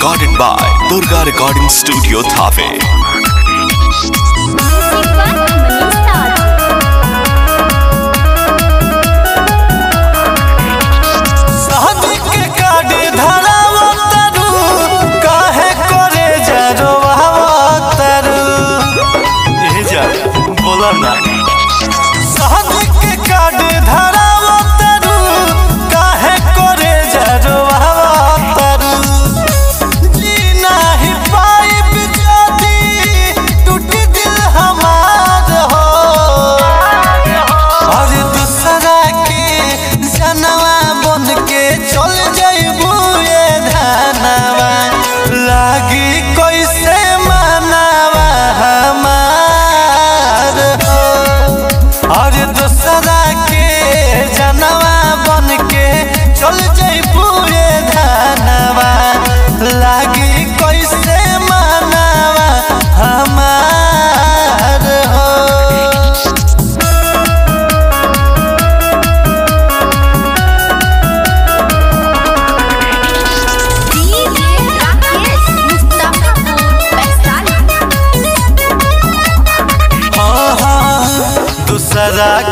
recorded by Durga Recording Studio Thave.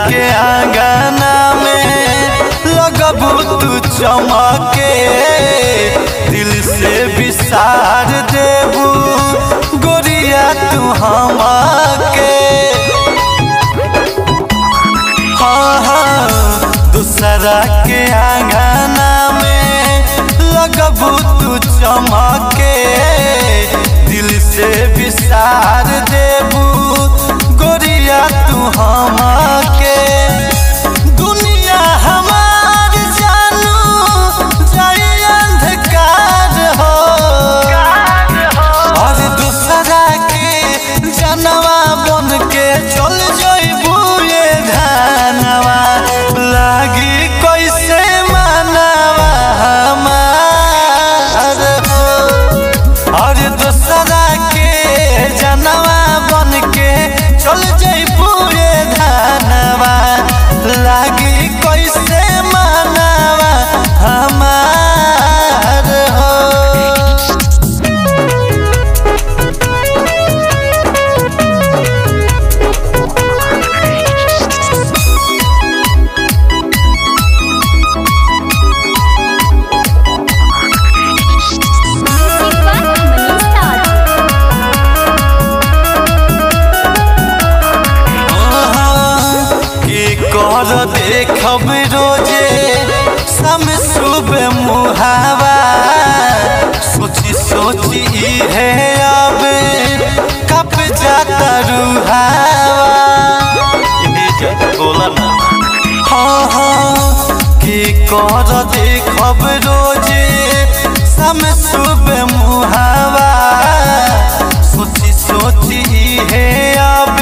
के आंगना में लगबू तू चमके। दिल से विसार देबू, गोरिया तू हमके। हाँ हाँ दूसरा के आंगना में लगबू तू चमके। दिल से विसार देबू गोरिया हम के दुनिया हमार जानू जाई अंधकार हो। और दूसरा के, जनवा बन के चल जाए धनवा रोज़े सम सुबह मुहावा। सोची सोची है अब कब जाता रुहावा। जा, हाँ हाँ की कर देखब रोज़े सम सुबह मुहावा। सोची सोची है अब